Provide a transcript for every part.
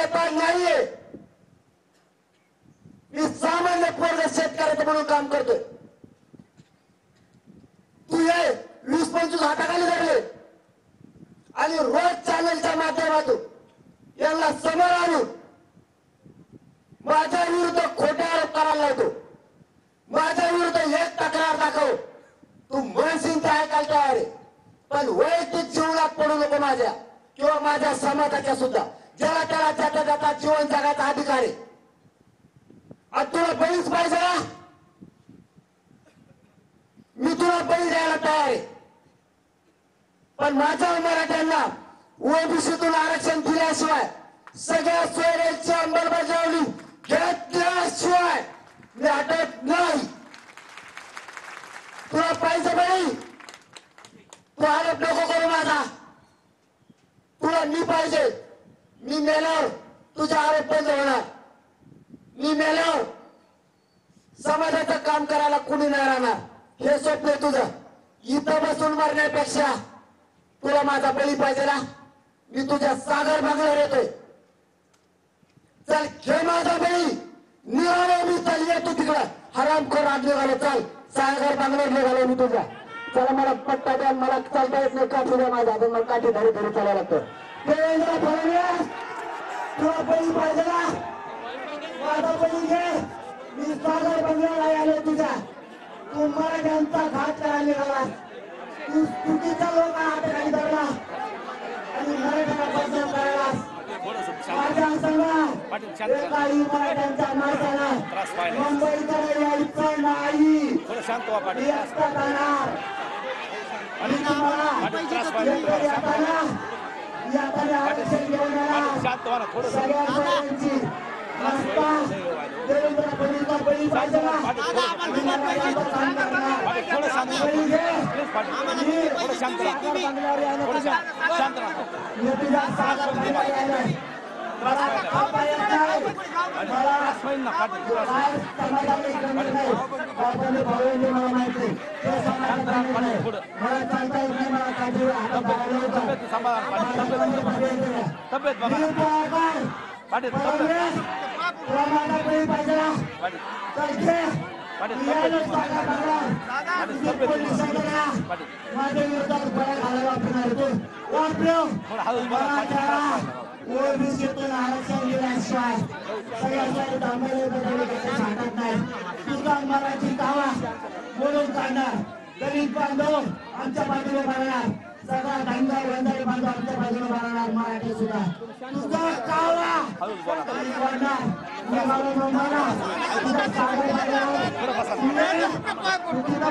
नेता नाहीये. मी सामान्य पोरग शेतकऱ्याचं म्हणून काम करतोय. तू ये वीस पंचवीस हाताखाली धरले. आणि रोज चॅनलच्या माध्यमातून यांना समोर आणून माझ्या विरुद्ध खोटे आरोप करायला लावतो. माझ्या विरुद्ध एक तक्रार दाखव. तू मनसिंग ऐकायला तयार आहे. पण वैयक्तिक जीवनात पडू नको माझ्या किंवा माझ्या समाजाच्या सुद्धा. ज्याला त्याला त्याचा त्याचा जीवन जगाचा अधिकार आहे. आज तुला बळीच पाहिजे ना? मी तुला बळी द्यायला तयार आहे. पण माझ्या मराठ्यांना ओबीसीतून आरक्षण दिल्याशिवाय सगळ्या सोयऱ्यांची अंमलबजावणी घेतल्याशिवाय मी हटत नाही. तुला पाहिजे बळी? तू आरोप नको करू माझा. तुला मी पाहिजे. मी मेल्यावर तुझ्या आरोप बंद होणार. मी मेल्यावर समाजाचं काम करायला कुणी नाही राहणार. हे स्वप्न आहे तुझं. इथं बसून मरण्यापेक्षा तुला माझा बळी पाहिजे ना. मी तुझ्या सागर बंगल्यावर येतोय. चल घे माझा बळी. निघालो मी चल येतो तिकडं. हरामखोर आग निघालो चल. सागर बंगल्यावर निघालो मी तुझ्या. चला मला पट्टा द्या मला चालता येत नाही. काठी द्या माझा आपण मला काठी धरी धरी चालायला लागतं देवेंद्र फडणवीस तुला बळी पाहिजे ना माझा बळी घे मी सागर बंगल्याला आलो तुझ्या तू मराठ्यांचा घात करायला निघाला तू चुकीचा लोक हाताखाली धरला आणि मराठ्यांना बदनाम करायला माझ्या संघ एकाही मराठ्यांच्या माणसाला मुंबईकडे यायचं नाही एकटा जाणार आणि तुम्हाला शांत व्हा राहा. शांत राहा मला खाता येत नाही. मला त्रास होईल ना पाटील त्रास काय समाजाने गणित नाही. बापाने भावंडे मला माहिती आहे. ते समाजात गणित नाही. मला चालता येत नाही, मला काठीवर हात धरायला होतं. तब्येत सांभाळा पाटील माझ्या तब्येत बंगल्यावर येते ना. तब्येत बघा मी तुला काय? पाटील तब्येत फडणवीस, तुला माझा बळी पाहिजे ना? पाटील चल घे. पाटील, मी यायला तब्येत सागर बंगल्यावर. पाटील तुझी तब्येत पोलीस संघटना पाटील माझ्या विरोधात बळा घालायला ओबीसीतून आरक्षण दिल्याशिवाय सगळ्यांसाठी दांभेले बदलले सांगत नाही. मराठी कावा बोलून काढणार दलित बांधव आमच्या बाजूने बनणार सगळा धंदा बंधारे बांधव आमच्या बाजूने बनणार मराठी सुद्धा. तुझा कावा दलित बांधणार निघालो मुंबईला तुझा सागर तुझा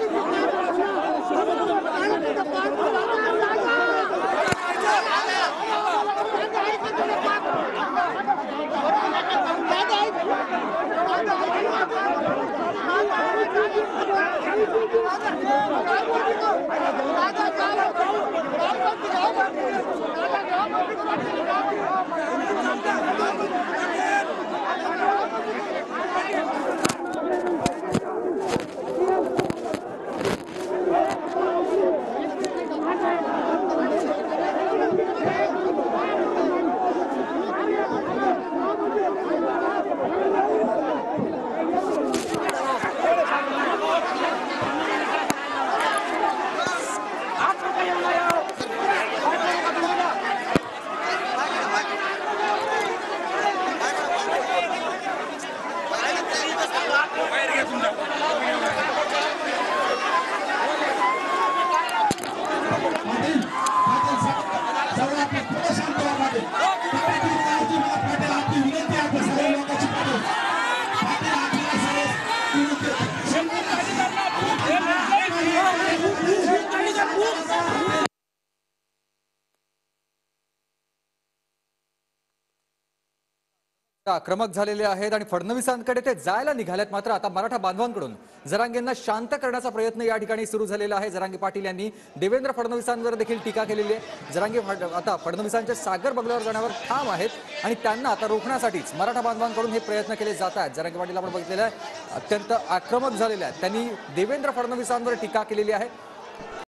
आक्रमक झालेले आहेत आणि फडणवीसांकडे ते जायला निघालेत मात्र आता मराठा बांधवांकडून. जरांगेंना शांत करण्याचा प्रयत्न या ठिकाणी सुरू झालेला आहे. जरांगे पाटील यांनी देवेंद्र फडणवीसांवर देखील टीका केलेली आहे. जरांगे आता फडणवीसांच्या सागर बंगल्यावर जाण्यावर ठाम आहेत आणि त्यांना आता रोखण्यासाठीच मराठा बांधवांकडून हे प्रयत्न केले जात आहेत. जरांगे पाटील आपण बघितलेलं आहे. अत्यंत आक्रमक झालेले आहेत. त्यांनी देवेंद्र फडणवीसांवर टीका केलेली आहे.